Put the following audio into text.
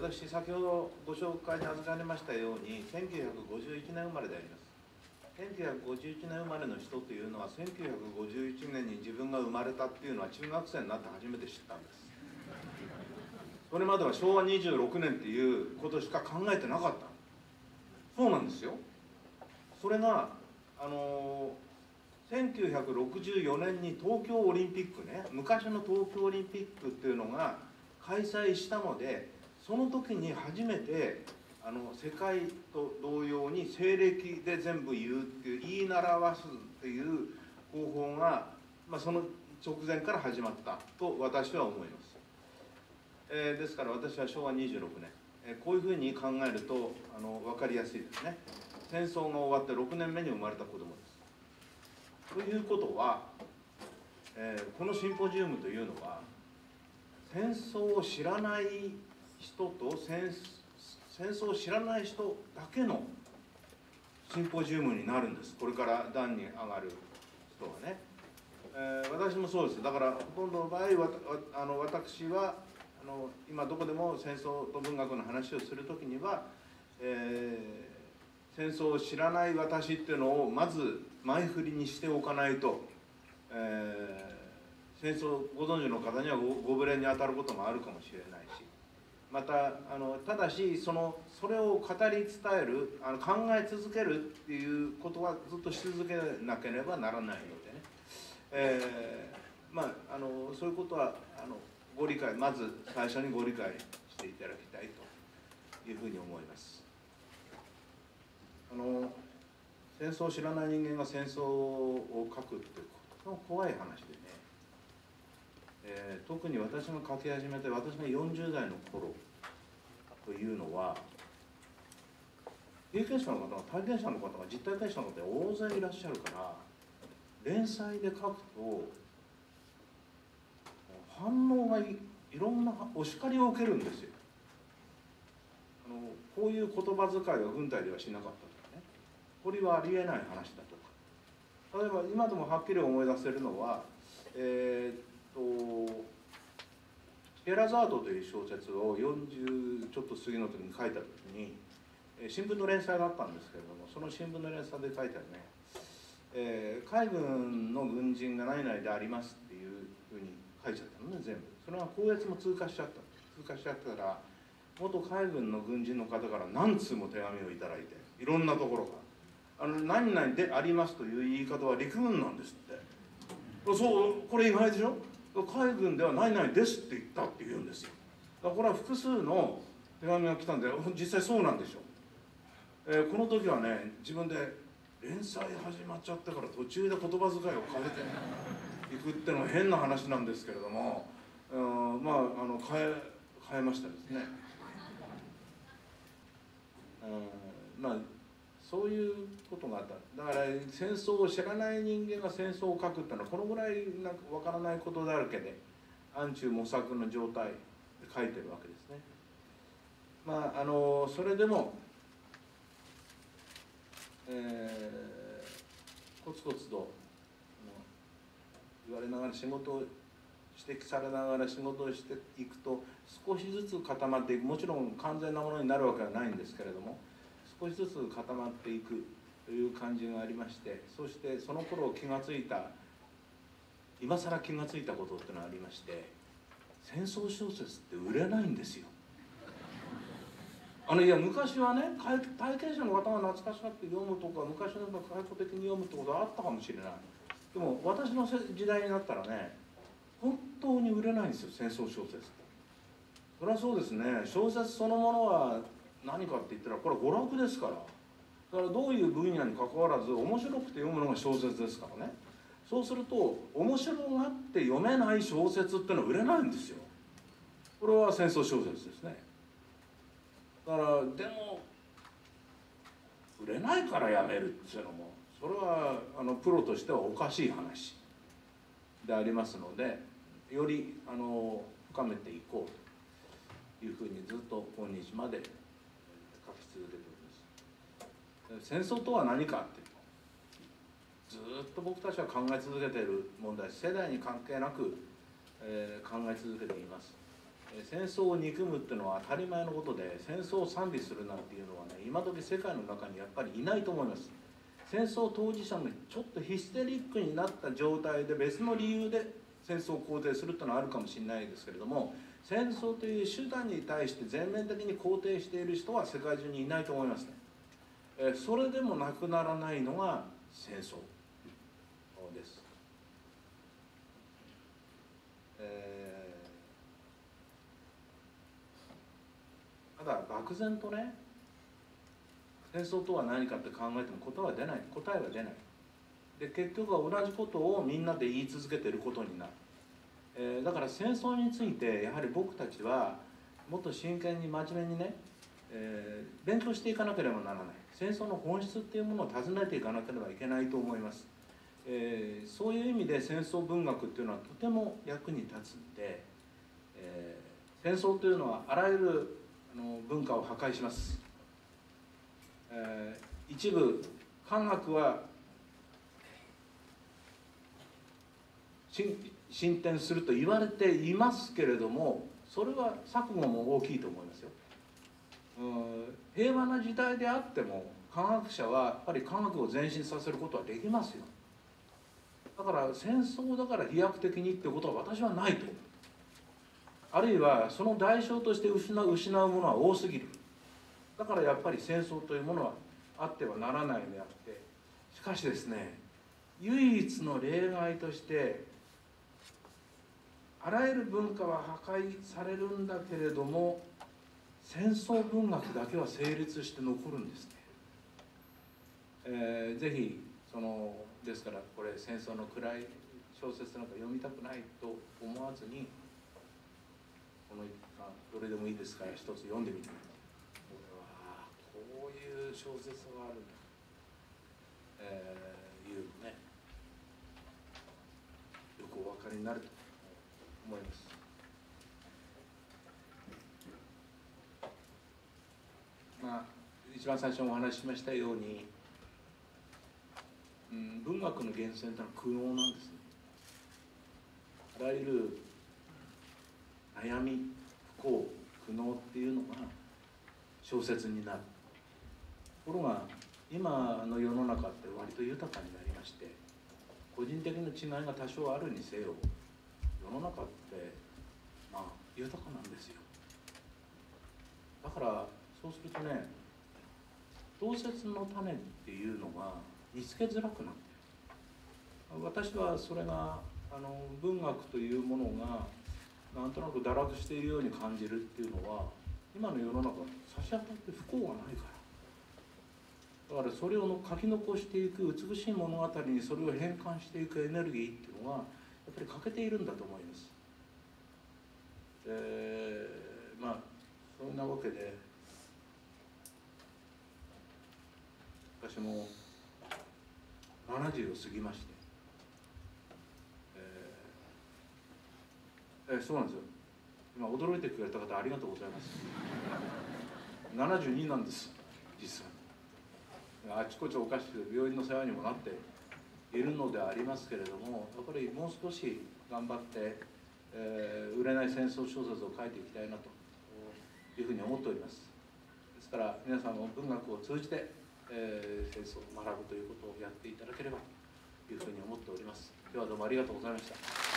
私先ほどご紹介に預かりましたように1951年生まれであります。1951年生まれの人というのは1951年に自分が生まれたっていうのは中学生になって初めて知ったんです。それまでは昭和26年っていうことしか考えてなかった。そうなんですよ。それがあの1964年に東京オリンピックね昔の東京オリンピックっていうのが開催したのでその時に初めてあの世界と同様に西暦で全部言うっていう言い習わすっていう方法が、まあ、その直前から始まったと私は思います、えー、ですから私は昭和26年、えー、こういうふうに考えるとあの分かりやすいですね。戦争が終わって6年目に生まれた子供です。ということは、えー、このシンポジウムというのは戦争を知らない人と戦戦争を知らない人だけのシンポジウムになるんです。これから段に上がる人はね、えー、私もそうです。だからほとんどの場合わあの私はあの今どこでも戦争と文学の話をする時には、えー、戦争を知らない私っていうのをまず前振りにしておかないと、えー、戦争ご存知の方にはご無礼に当たることもあるかもしれないし。またあのただしそのそれを語り伝えるあの考え続けるっていうことはずっとし続けなければならないのでね、えー、まああのそういうことはあのご理解まず最初にご理解していただきたいというふうに思います。あの戦争を知らない人間が戦争を書くってとても怖い話でねえー、特に私が書き始めて私が40代の頃というのは経験者の方が体験者の方が実体験者の方が大勢いらっしゃるから連載で書くと反応がいろんなお叱りを受けるんですよ。あのこういう言葉遣いは軍隊ではしなかったとかねこれはありえない話だとか例えば今でもはっきり思い出せるのは、えー、「エラザード」という小説を40ちょっと過ぎの時に書いた時に新聞の連載があったんですけれどもその新聞の連載で書いてあるね、えー、海軍の軍人が何々でありますっていうふうに書いちゃったのね全部。それは校閲も通過しちゃった。通過しちゃったら元海軍の軍人の方から何通も手紙を頂いていろんなところが「あの何々であります」という言い方は陸軍なんですって。そうこれ意外でしょ？海軍では何々ですって言ったって言うんですよ。だからこれは複数の手紙が来たんで 実際そうなんでしょう、えー、この時はね自分で連載始まっちゃってから途中で言葉遣いを変えていくってのは変な話なんですけれども、うん、まああの変え変えましたですね、うん、まあそういうことがあっただから戦争を知らない人間が戦争を書くってのはこのぐらいなんかわからないことだらけで暗中模索の状態で書いてるわけですね。まああのそれでも、えー、コツコツと言われながら仕事を指摘されながら仕事をしていくと少しずつ固まっていくもちろん完全なものになるわけはないんですけれども少しずつ固まっていくという感じがありましてそしてその頃気が付いた今更気が付いたことっていうのがありまして戦争小説って売れないんですよ。あのいや昔はね体験者の方が懐かしがって読むとか昔の人が開放的に読むってことはあったかもしれない。でも私の時代になったらね本当に売れないんですよ戦争小説って。それはそうですね。小説そのものは何かって言ったらこれ娯楽ですから。だからどういう分野にかかわらず面白くて読むのが小説ですからね。そうすると面白がって読めない小説ってのは売れないんですよ。これは戦争小説ですね。だからでも売れないからやめるっていうのもそれはあのプロとしてはおかしい話。でありますのでよりあの深めていこうというふうにずっと今日まで続けております。戦争とは何かって。ずっと僕たちは考え続けている問題世代に関係なく、えー、考え続けています。戦争を憎むっていうのは当たり前のことで戦争を賛美するなんていうのはね今時世界の中にやっぱりいないと思います。戦争当事者のちょっとヒステリックになった状態で別の理由で戦争を肯定するっていうのはあるかもしれないですけれども戦争という手段に対して全面的に肯定している人は世界中にいないと思いますね、それでもなくならないのが戦争です、えー、ただ漠然とね戦争とは何かって考えても答えは出ない。答えは出ない。で結局は同じことをみんなで言い続けてることになる、えー、だから戦争についてやはり僕たちはもっと真剣に真面目にね、えー、勉強していかなければならない。戦争の本質っていうものを尋ねていかなければいけないと思います、えー、そういう意味で戦争文学っていうのはとても役に立つんで、え戦争というのはあらゆるあの文化を破壊します。え、一部科学は進展すると言われていますけれどもそれは錯誤も大きいと思いますよ。うん平和な時代であっても科学者はやっぱり科学を前進させることはできますよ。だから戦争だから飛躍的にってことは私はないとあるいはその代償として失う失うものは多すぎるだからやっぱり戦争というものはあってはならないのであってしかしですね唯一の例外としてあらゆる文化は破壊されるんだけれども戦争文学だけは成立して残るんですね。えー、ぜひそのですからこれ戦争の暗い小説なんか読みたくないと思わずにこのどれでもいいですから一つ読んでみてください。いう小説があるんだ、えー、いうのねよくお分かりになると思います。まあ、一番最初にお話ししましたように、うん、文学の源泉というのは苦悩なんですね。あらゆる悩み不幸苦悩っていうのが小説になるところが今の世の中って割と豊かになりまして個人的な違いが多少あるにせよ世の中ってまあ豊かなんですよ。だからそうするとね同説の種っていうのが見つけづらくなってる。私はそれがあの文学というものがなんとなく堕落しているように感じるっていうのは今の世の中差し当たって不幸がないから。だからそれを書き残していく美しい物語にそれを変換していくエネルギーっていうのはっぱり欠けているんだと思います。えー、まあそんなわけで私も70を過ぎまして、えー、えー、そうなんですよ。今驚いてくれた方ありがとうございます。72なんです実はあちこちおかしく病院の世話にもなって。いるのでありますけれどもやっぱりもう少し頑張って、えー、売れない戦争小説を書いていきたいなというふうに思っております。ですから皆さんも文学を通じて、えー、戦争を学ぶということをやっていただければというふうに思っております。今日はどうもありがとうございました。